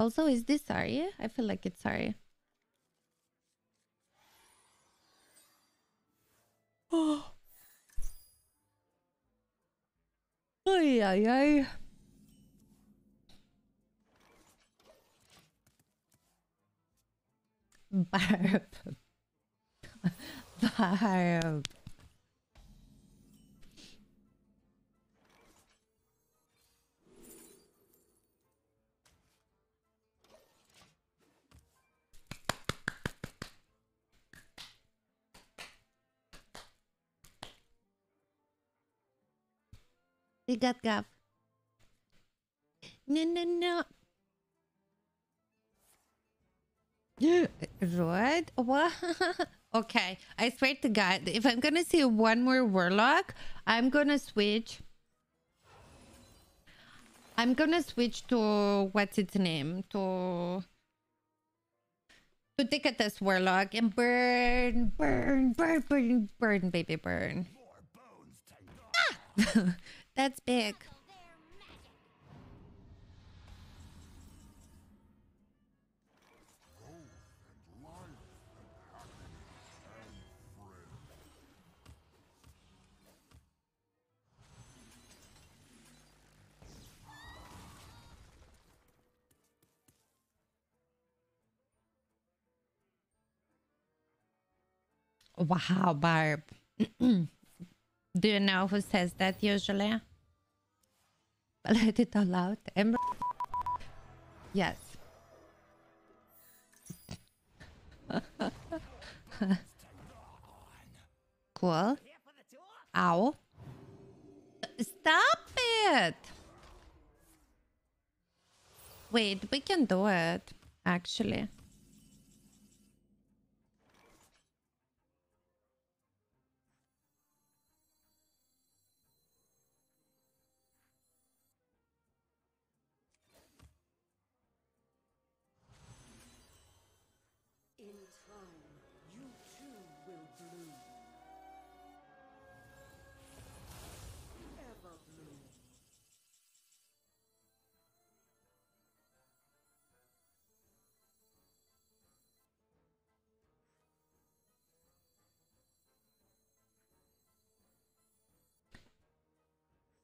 Also, is this Ari? I feel like it's Ari. Oh. Ay, ay, ay. Barb. Barb. We got Gav. No, no, no. Right? What? okay. I swear to God, if I'm gonna see one more warlock, I'm gonna switch. I'm gonna switch to what's its name? To to take a test warlock and burn, burn, burn, burn, burn, baby, burn. Ah! That's big. Wow, Barb. Do you know who says that usually? Let it all out. Ember. Yes. cool. Ow. Stop it! Wait, we can do it, actually.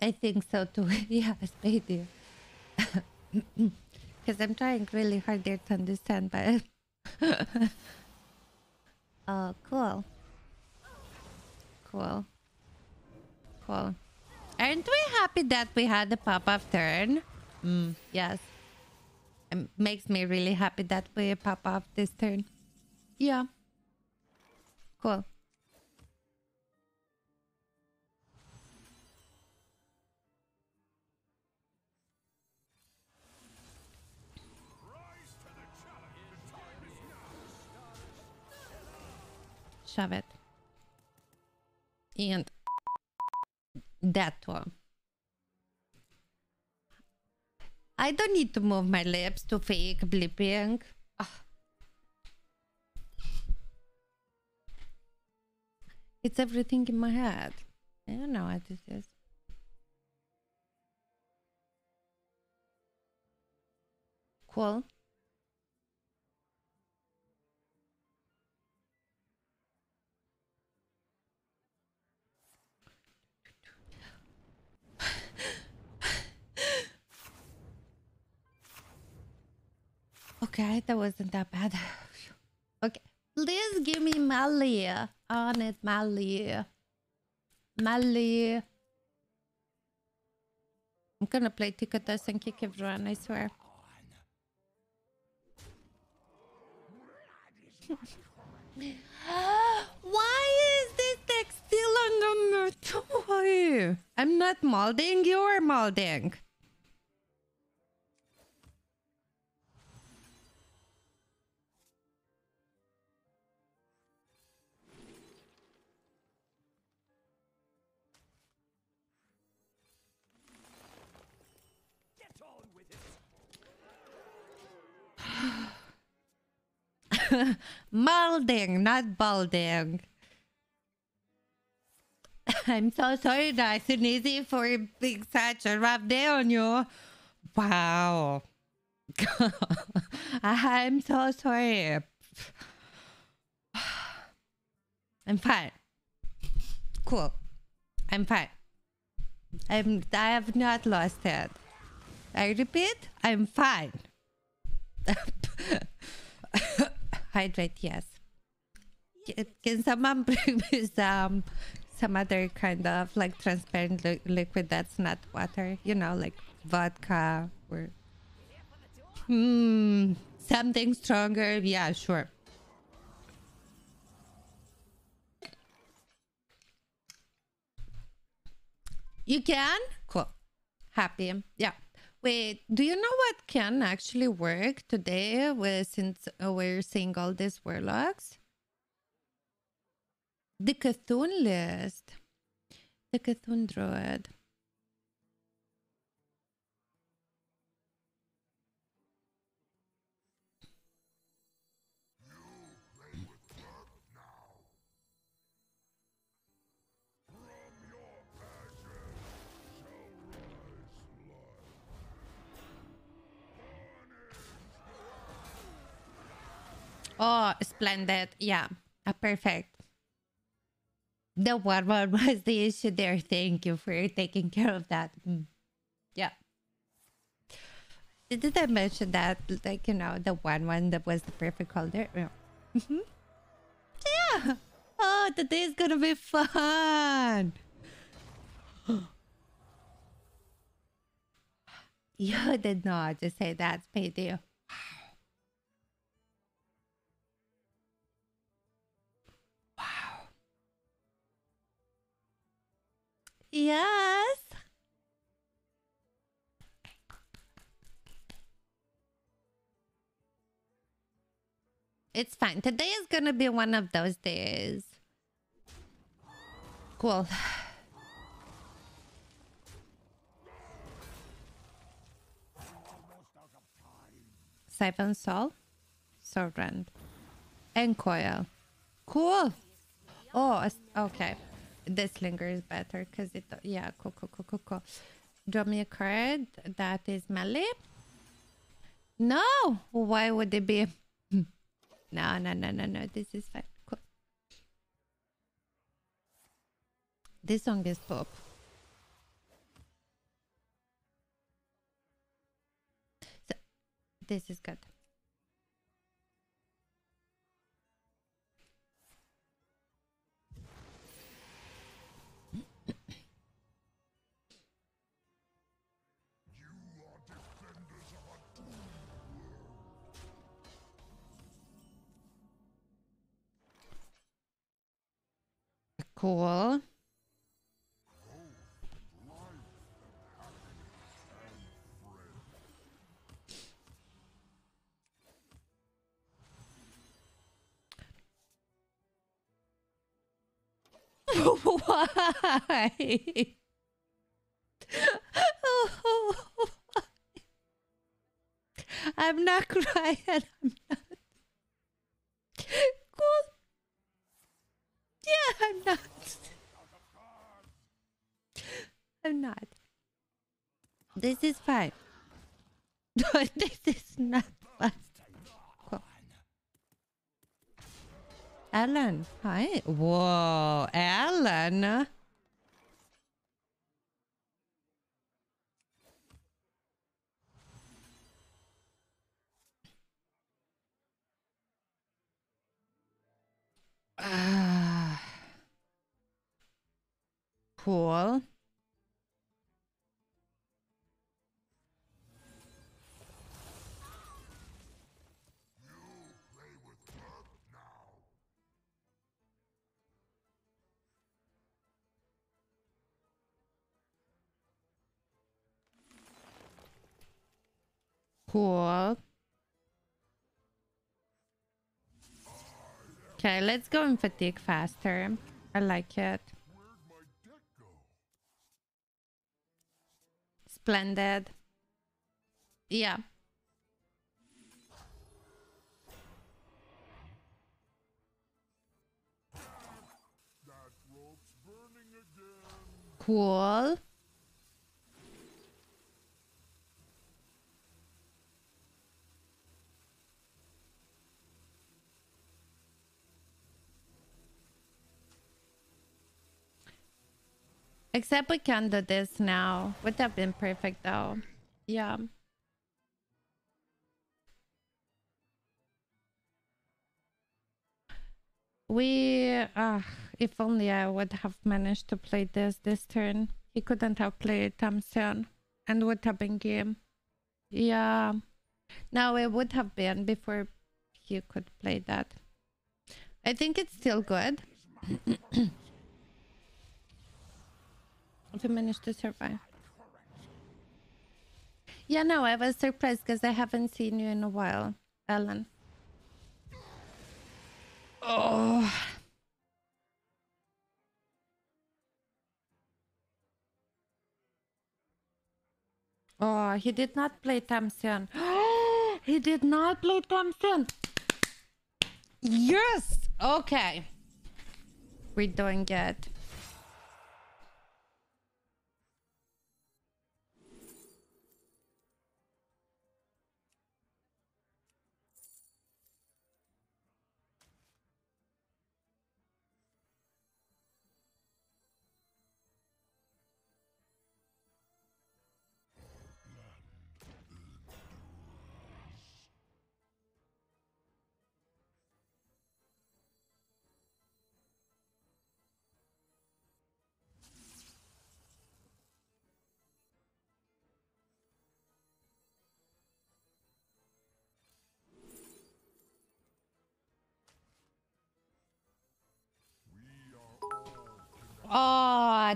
I think so too. yes, they do. Because I'm trying really hard there to understand, but. oh, cool. Cool. Cool. Aren't we happy that we had the pop up turn? Mm, yes. It makes me really happy that we pop up this turn. Yeah. Cool. Shove it. And that one. I don't need to move my lips to fake blipping. Ah. It's everything in my head. I don't know what this is. Cool. Okay, that wasn't that bad. okay, please give me Maly. On it, Maly. Maly. I'm gonna play Tickatus and kick everyone, I swear. Why is this deck still on number two? I'm not molding, you're molding. it. Molding, not balding. I'm so sorry, nice and easy for being such a rough day on you. Wow. I'm so sorry. I'm fine. Cool. I'm fine. I'm I have not lost it. I repeat, I'm fine. Hydrate, yes. Can, can someone bring me some some other kind of like transparent li- liquid that's not water? You know, like vodka or hmm something stronger. Yeah, sure. You can? Cool. Happy. Yeah. Wait, do you know what can actually work today with, since uh, we're seeing all these warlocks? The Cthulhu list. The Cthulhu druid. Oh, splendid. Yeah, uh, perfect. The one one was the issue there. Thank you for taking care of that. Mm. Yeah. Did I mention that? Like, you know, the one one that was the perfect color? Yeah. Mhm. yeah. Oh, today is gonna be fun. you did not just say that, Speedy. Yes. It's fine. Today is gonna be one of those days. Cool. Siphon Soul, Sovereign, and Coil. Cool. Oh, okay. This linger is better because it. Yeah, cool, cool, cool, cool, cool. Draw me a card that is melee. No, why would it be? No, no, no, no, no. This is fine. Cool. This song is pop. So, this is good. Cool. Why? I'm not crying. I'm not. Cool. Yeah, I'm not. I'm not. This is fine. this is not fun. Cool. Alan, hi. Whoa, Alan. Cool. Cool. Okay, let's go in fatigue faster. I like it. Splendid. Yeah. Cool. Except we can do this now. Would have been perfect though. Yeah. We, uh, if only I would have managed to play this this turn. He couldn't have played Tamsin and would have been game. Yeah. No, it would have been before he could play that. I think it's still good. if manage to survive. Yeah, no, I was surprised because I haven't seen you in a while, Ellen. Oh. Oh, he did not play Tamsin. he did not play Tamsin. Yes. Okay. We're doing it.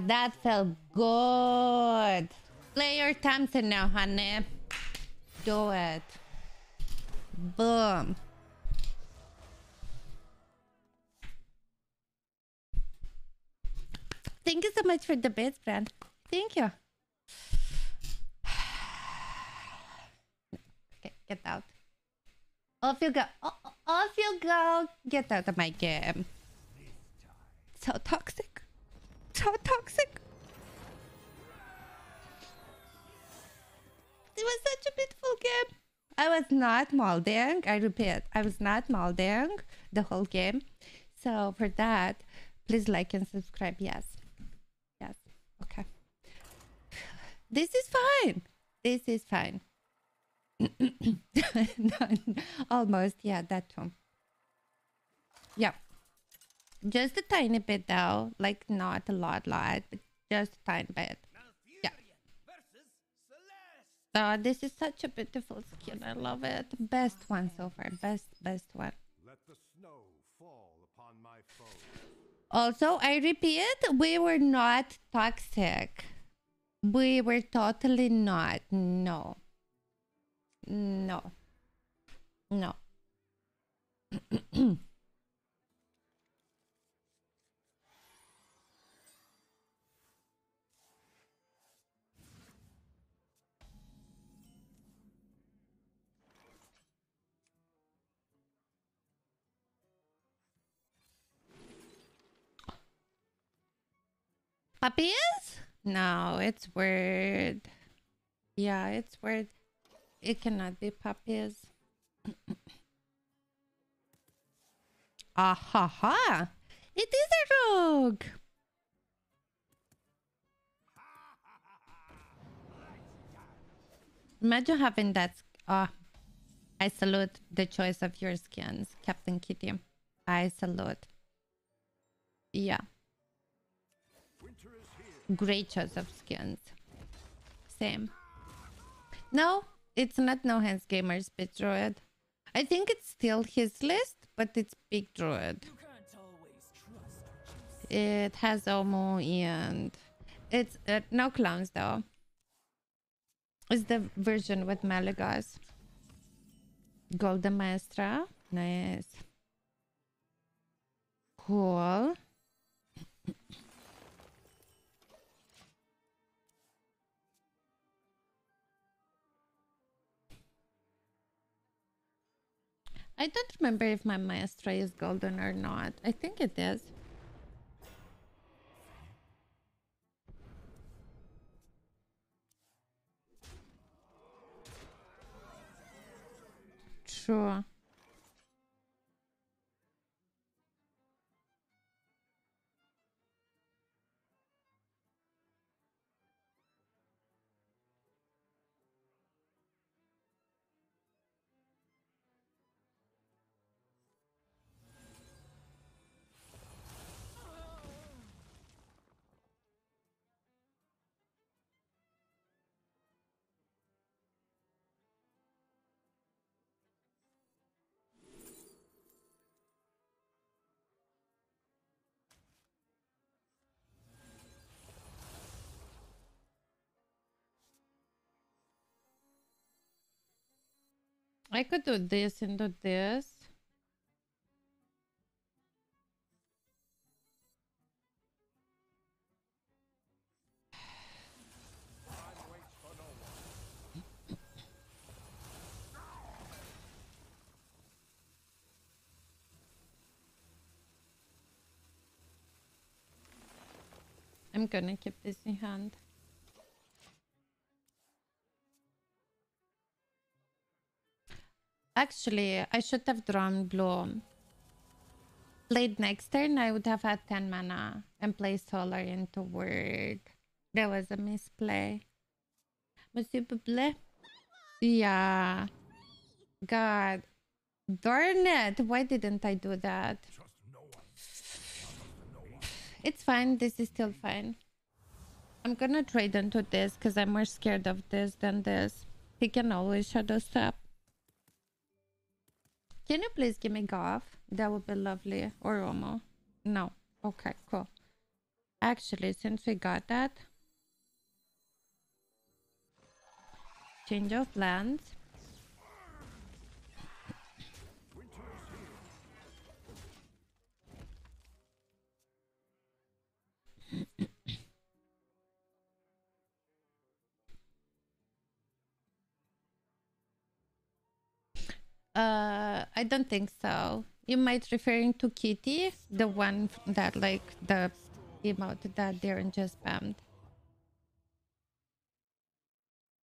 That felt good. Play your Tamsin now, honey. Do it. Boom. Thank you so much for the bits, friend. Thank you. Okay, get out. Off you go. Off you go. Get out of my game. So toxic. So toxic. It was such a beautiful game. I was not molding. I repeat, I was not molding the whole game. So for that, please like and subscribe. Yes. Yes. Okay. This is fine. This is fine. Almost. Yeah, that too. Yeah. Just a tiny bit though. Like not a lot, lot, but just a tiny bit. Yeah. Oh, this is such a beautiful skin. I love it. Best one so far. Best, best one. Also, I repeat, we were not toxic. We were totally not. No. No. No. Puppies? No, it's weird. Yeah, it's weird. It cannot be puppies. ah ha ha! It is a rogue! Imagine having that. Ah, I salute the choice of your skins, Captain Kitty. I salute. Yeah. Great choice of skins. Same. No, it's not NoHandsGamer's Big Druid. I think it's still his list, but it's Big Druid. It has Omu and it's uh, no clowns though. It's the version with Malygos. Golden Maestra. Nice. Cool. I don't remember if my maestra is golden or not. I think it is. Sure. I could do this and do this. I'm gonna keep this in hand. Actually, I should have drawn blue. Played next turn, I would have had 10 mana and play solar into work. That was a misplay. Monsieur Buble? Yeah. God. Darn it. Why didn't I do that? It's fine. This is still fine. I'm gonna trade into this because I'm more scared of this than this. He can always shadow step. Can you please give me Guff? That would be lovely. Or Romo. No. Okay, cool. Actually, since we got that, change of plans. Uh, I don't think so. You might referring to Kitty, the one that like the emote that Darren just spammed.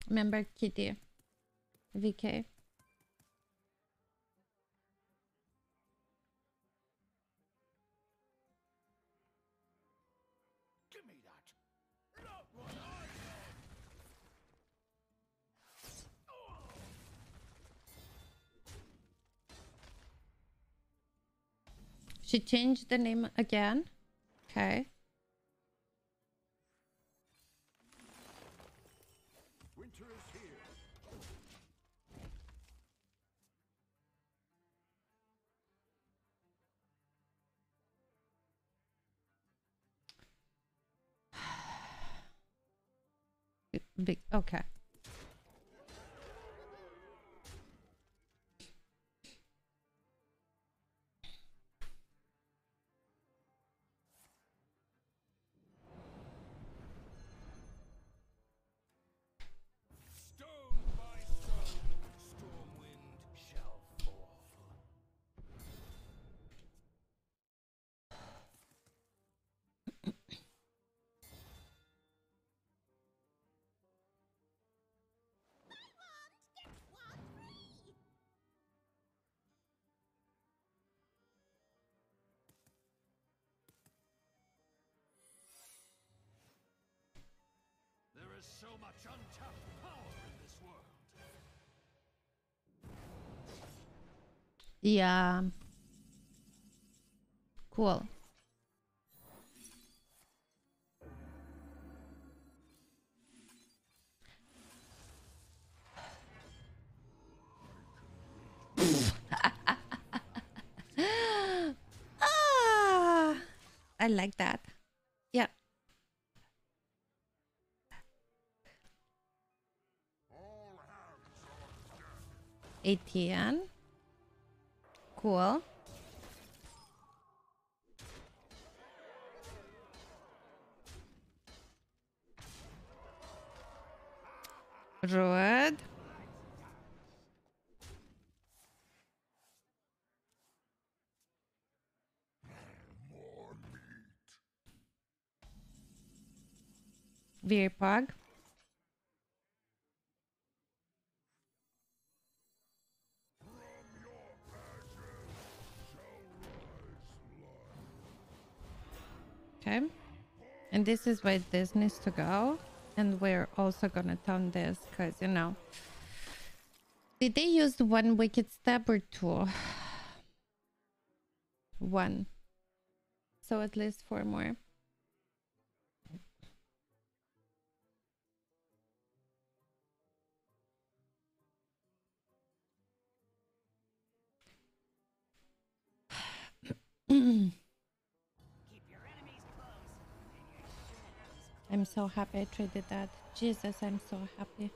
Remember Kitty? VK. She changed the name again. Okay. Winter is here. Big. Okay. Is so much untapped power in this world. Yeah. Cool. ah, I like that. ATN. Cool. Rude. Veerpug. Okay. This is where this needs to go. And we're also gonna turn this because, you know. Did they use one wicked step or two? one. So at least four more. I'm so happy I traded that. Jesus, I'm so happy.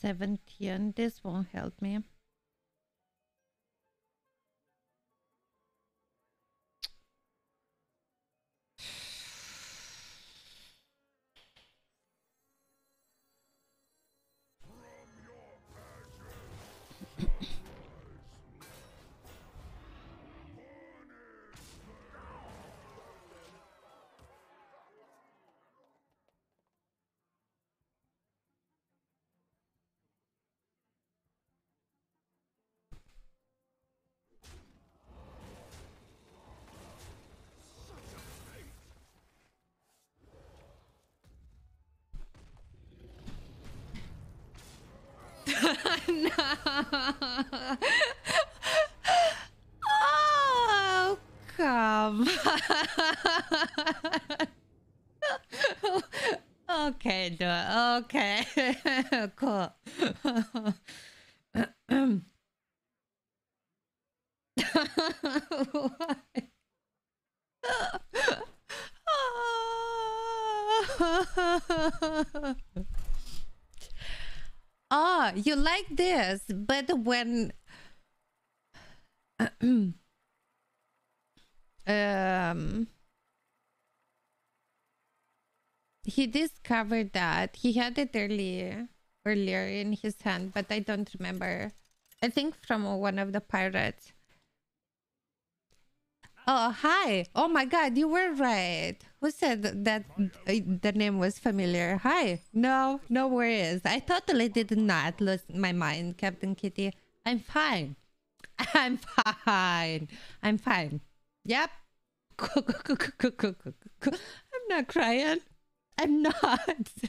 17. This won't help me. Oh, come. okay, do it. Okay. cool. Ah, you like this, but when um he discovered that he had it early earlier in his hand, but I don't remember. I think from one of the pirates. Oh, hi. Oh my god, you were right. Who said that uh, the name was familiar? Hi. No, no worries. I totally did not lose my mind, Captain Kitty. I'm fine. I'm fine. I'm fine. Yep. I'm not crying. I'm not.